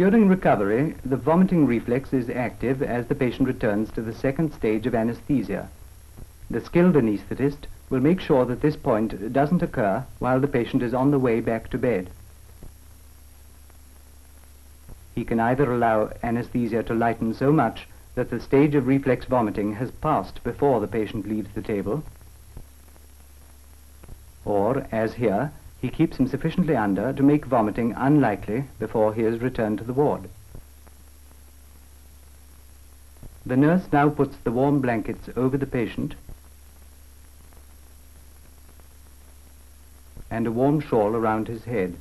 During recovery, the vomiting reflex is active as the patient returns to the second stage of anesthesia. The skilled anesthetist will make sure that this point doesn't occur while the patient is on the way back to bed. He can either allow anesthesia to lighten so much that the stage of reflex vomiting has passed before the patient leaves the table, or, as here, he keeps him sufficiently under to make vomiting unlikely before he is returned to the ward. The nurse now puts the warm blankets over the patient and a warm shawl around his head.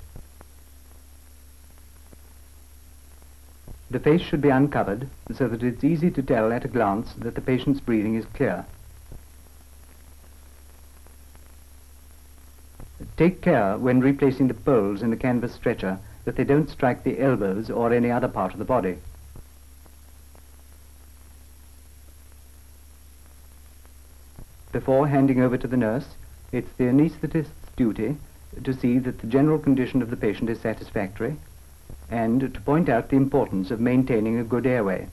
The face should be uncovered so that it's easy to tell at a glance that the patient's breathing is clear. Take care when replacing the poles in the canvas stretcher that they don't strike the elbows or any other part of the body. Before handing over to the nurse, it's the anaesthetist's duty to see that the general condition of the patient is satisfactory and to point out the importance of maintaining a good airway.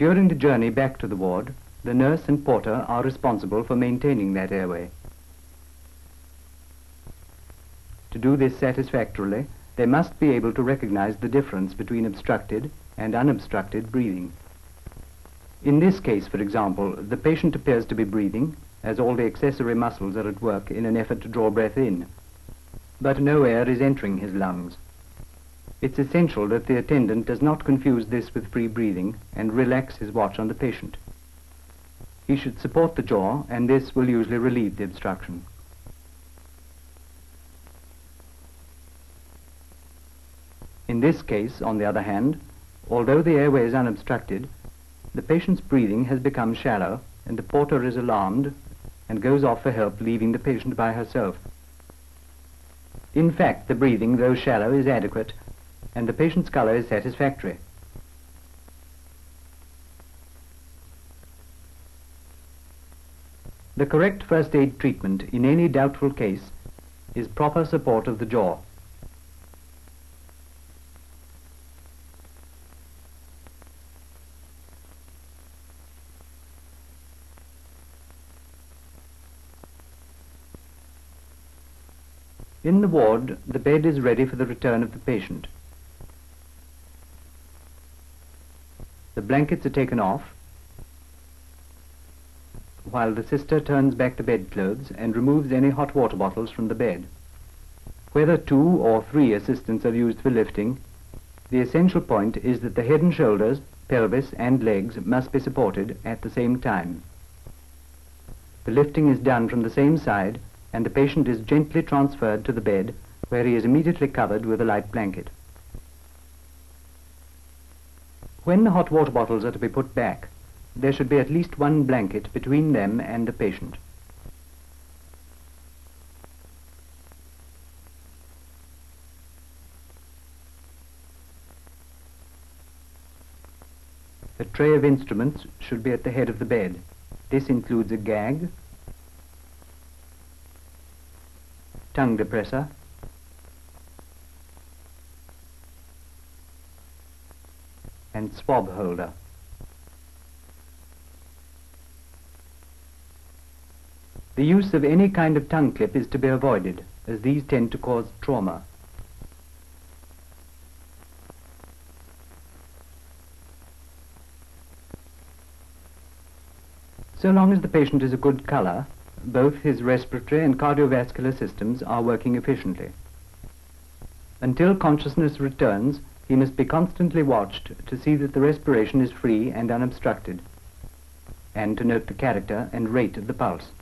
During the journey back to the ward, the nurse and porter are responsible for maintaining that airway. To do this satisfactorily, they must be able to recognize the difference between obstructed and unobstructed breathing. In this case, for example, the patient appears to be breathing, as all the accessory muscles are at work in an effort to draw breath in. But no air is entering his lungs. It's essential that the attendant does not confuse this with free breathing and relax his watch on the patient. He should support the jaw, and this will usually relieve the obstruction. In this case, on the other hand, although the airway is unobstructed, the patient's breathing has become shallow and the porter is alarmed and goes off for help, leaving the patient by herself. In fact, the breathing, though shallow, is adequate and the patient's color is satisfactory. The correct first aid treatment in any doubtful case is proper support of the jaw. In the ward, the bed is ready for the return of the patient. Blankets are taken off, while the sister turns back the bedclothes and removes any hot water bottles from the bed. Whether two or three assistants are used for lifting, the essential point is that the head and shoulders, pelvis and legs must be supported at the same time. The lifting is done from the same side and the patient is gently transferred to the bed where he is immediately covered with a light blanket. When the hot water bottles are to be put back, there should be at least one blanket between them and the patient. A tray of instruments should be at the head of the bed. This includes a gag, tongue depressor, and swab holder. The use of any kind of tongue clip is to be avoided, as these tend to cause trauma. So long as the patient is a good color, both his respiratory and cardiovascular systems are working efficiently. Until consciousness returns, he must be constantly watched to see that the respiration is free and unobstructed, and to note the character and rate of the pulse.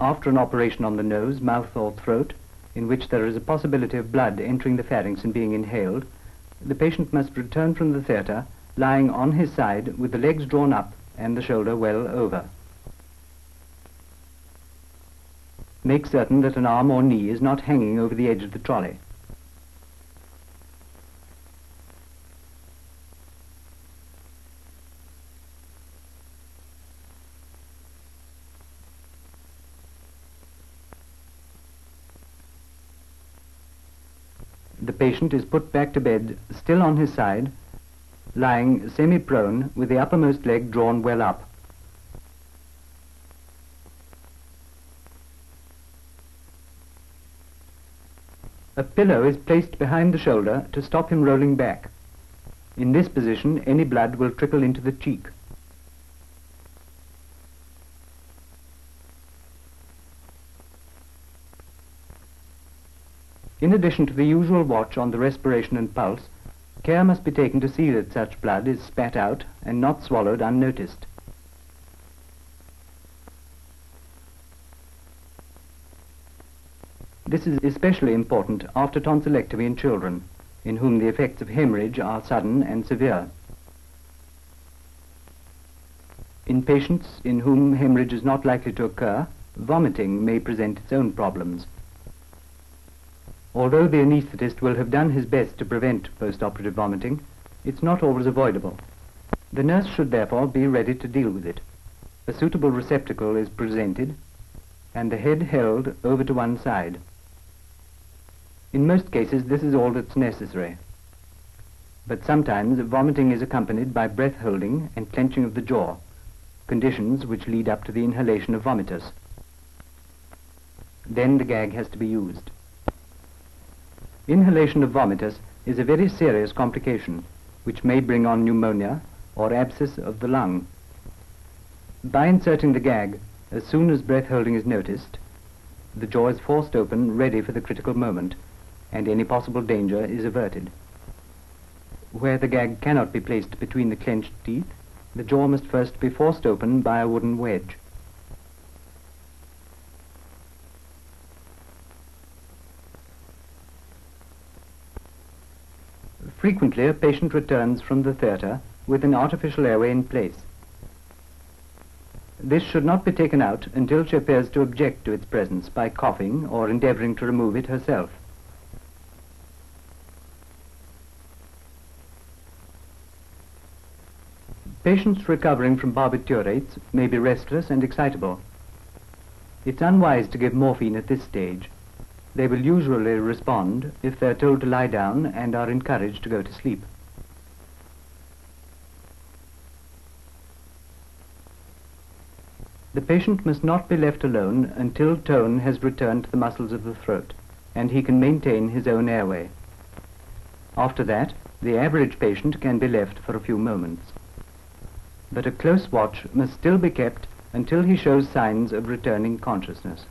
After an operation on the nose, mouth or throat, in which there is a possibility of blood entering the pharynx and being inhaled, the patient must return from the theatre lying on his side with the legs drawn up and the shoulder well over. Make certain that an arm or knee is not hanging over the edge of the trolley. The patient is put back to bed, still on his side, lying semi-prone with the uppermost leg drawn well up. A pillow is placed behind the shoulder to stop him rolling back. In this position, any blood will trickle into the cheek. In addition to the usual watch on the respiration and pulse, care must be taken to see that such blood is spat out and not swallowed unnoticed. This is especially important after tonsillectomy in children, in whom the effects of hemorrhage are sudden and severe. In patients in whom hemorrhage is not likely to occur, vomiting may present its own problems. Although the anaesthetist will have done his best to prevent postoperative vomiting, it's not always avoidable. The nurse should therefore be ready to deal with it. A suitable receptacle is presented and the head held over to one side. In most cases this is all that's necessary. But sometimes vomiting is accompanied by breath holding and clenching of the jaw, conditions which lead up to the inhalation of vomitus. Then the gag has to be used. Inhalation of vomitus is a very serious complication which may bring on pneumonia or abscess of the lung. By inserting the gag, as soon as breath holding is noticed, the jaw is forced open ready for the critical moment and any possible danger is averted. Where the gag cannot be placed between the clenched teeth, the jaw must first be forced open by a wooden wedge. Frequently, a patient returns from the theatre with an artificial airway in place. This should not be taken out until she appears to object to its presence by coughing or endeavoring to remove it herself. Patients recovering from barbiturates may be restless and excitable. It's unwise to give morphine at this stage they will usually respond if they're told to lie down and are encouraged to go to sleep. The patient must not be left alone until tone has returned to the muscles of the throat and he can maintain his own airway. After that, the average patient can be left for a few moments. But a close watch must still be kept until he shows signs of returning consciousness.